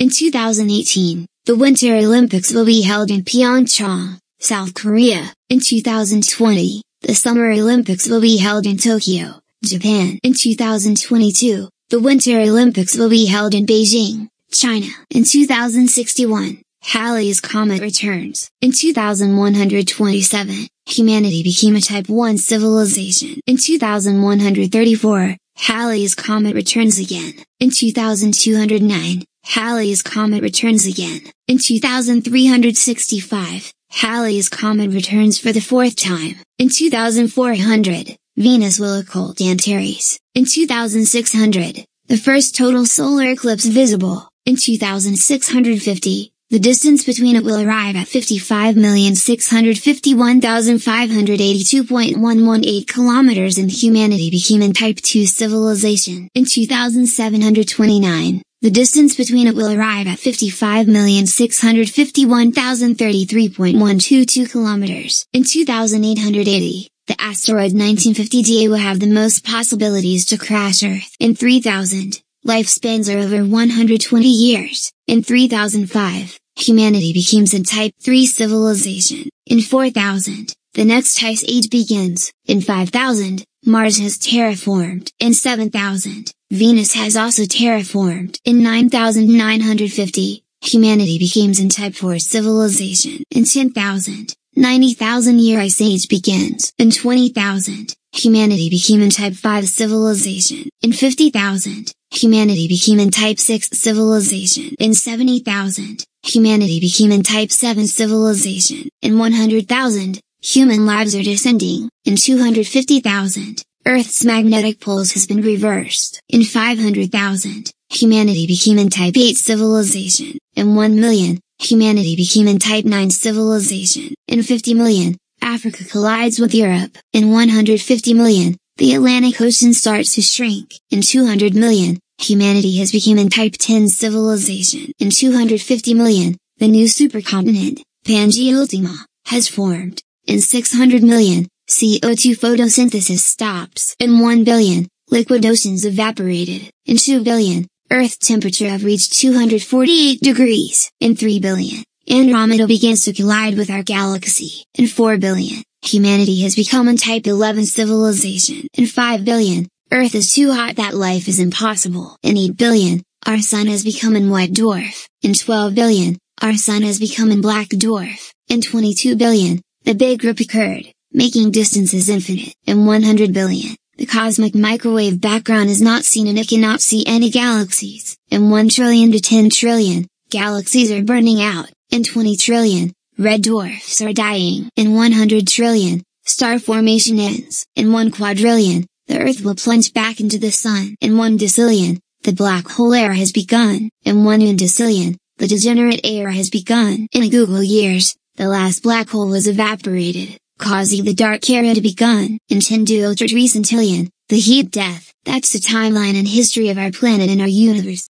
In 2018, the Winter Olympics will be held in Pyeongchang, South Korea. In 2020, the Summer Olympics will be held in Tokyo, Japan. In 2022, the Winter Olympics will be held in Beijing, China. In 2061, Halley's Comet returns. In 2127, humanity became a Type 1 civilization. In 2134, Halley's Comet returns again. In 2209, Halley's Comet returns again. In 2365, Halley's Comet returns for the fourth time. In 2400, Venus will occult Antares. In 2600, the first total solar eclipse visible. In 2650, the distance between it will arrive at 55,651,582.118 kilometers and humanity became in Type 2 civilization. In 2729, the distance between it will arrive at 55,651,033.122 kilometers. In 2880, the asteroid 1950 DA will have the most possibilities to crash Earth. In 3000, lifespans are over 120 years. In 3005, humanity becomes a Type 3 civilization. In 4000, the next ice age begins. In 5000, Mars has terraformed. In 7000, Venus has also terraformed. In 9950, humanity becomes in Type 4 civilization. In 10,000, 90,000 year ice age begins. In 20,000, humanity became in Type 5 civilization. In 50,000, humanity became in Type 6 civilization. In 70,000, humanity became in Type 7 civilization. In 100,000, human lives are descending. In 250,000, Earth's magnetic poles has been reversed. In 500,000, humanity became in Type 8 civilization. In 1 million, humanity became in Type 9 civilization. In 50 million, Africa collides with Europe. In 150 million, the Atlantic Ocean starts to shrink. In 200 million, humanity has become in Type 10 civilization. In 250 million, the new supercontinent, Pangaea Ultima, has formed. In 600 million, CO2 photosynthesis stops. In 1 billion, liquid oceans evaporated. In 2 billion, Earth temperature have reached 248 degrees. In 3 billion, Andromeda begins to collide with our galaxy. In 4 billion, humanity has become a Type 11 civilization. In 5 billion, Earth is too hot that life is impossible. In 8 billion, our sun has become a white dwarf. In 12 billion, our sun has become a black dwarf. In 22 billion, the Big Rip occurred, making distances infinite. In 100 billion, the cosmic microwave background is not seen and it cannot see any galaxies. In 1 trillion to 10 trillion, galaxies are burning out. In 20 trillion, red dwarfs are dying. In 100 trillion, star formation ends. In 1 quadrillion, the Earth will plunge back into the Sun. In 1 decillion, the black hole era has begun. In 1 undecillion, the degenerate era has begun. In a googol years, the last black hole was evaporated, causing the dark era to begun. In 10 duotricentillion, the heat death, that's the timeline and history of our planet and our universe.